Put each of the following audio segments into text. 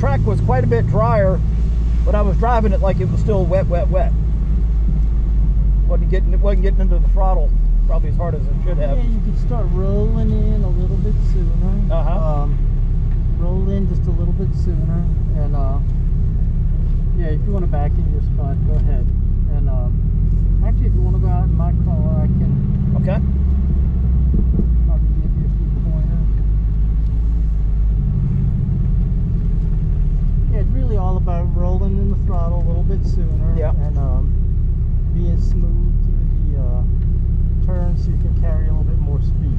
track was quite a bit drier, but I was driving it like it was still wet, wet, wet. wasn't getting it wasn't getting into the throttle probably as hard as it should have. Yeah, you could start rolling in a little bit sooner. Uh-huh. Um, roll in just a little bit sooner, and uh, yeah, if you want to back in your spot, go ahead. And um, actually, if you want to go out in my car, I can Okay. probably give you a few pointers. Yeah, it's really all about rolling in the throttle a little bit sooner. Yeah. And um, being smooth through the uh, turns so you can carry a little bit more speed.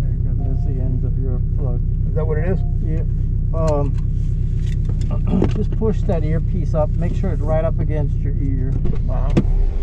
There you go. There's the ends of your plug. Is that what it is? Yeah. Um, just push that earpiece up. Make sure it's right up against your ear. Uh-huh.